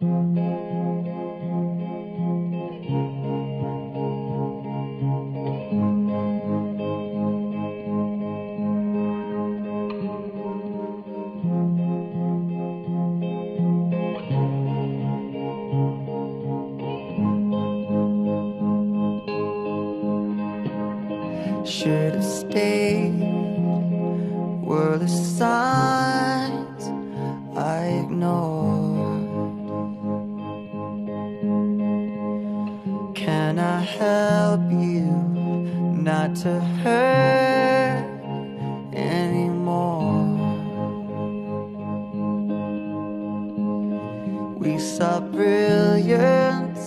Should have stayed. Were the signs Can I help you not to hurt anymore? We saw brilliance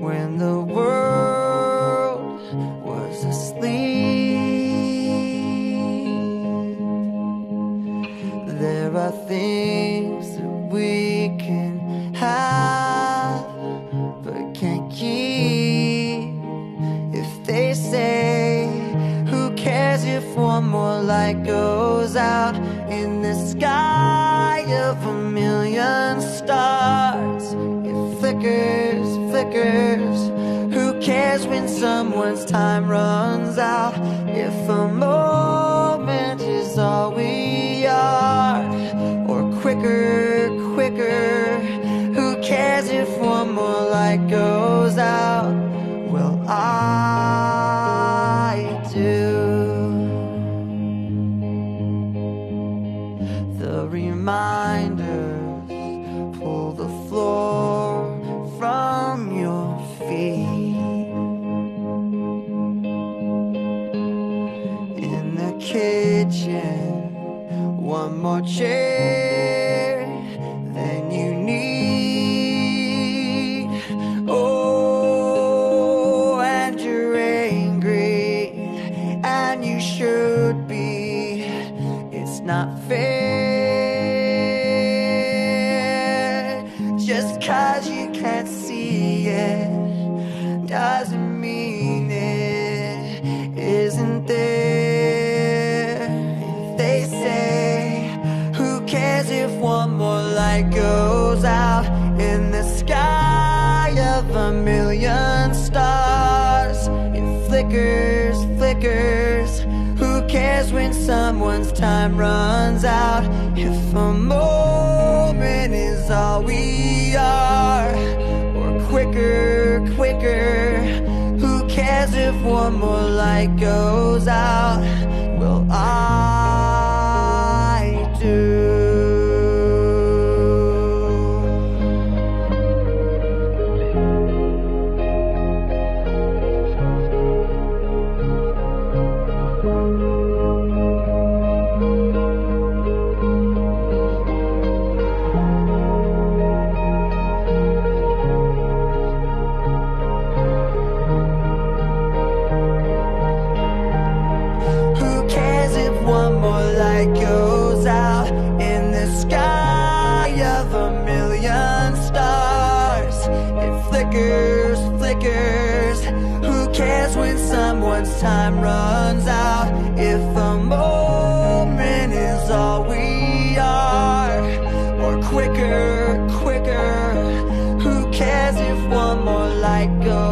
when the world was asleep. There are things that we can have light goes out in the sky of a million stars? It flickers, flickers. Who cares when someone's time runs out? If a moment is all we are, or quicker, quicker. Who cares if one more light goes kitchen, one more chair than you need. Oh, and you're angry, and you should be. It's not fair. Just cause you can't see it doesn't flickers, flickers. Who cares when someone's time runs out? If a moment is all we are, or quicker, quicker. Who cares if one more light goes out? flickers Who cares when someone's time runs out? If a moment is all we are Or quicker, quicker. Who cares if one more light goes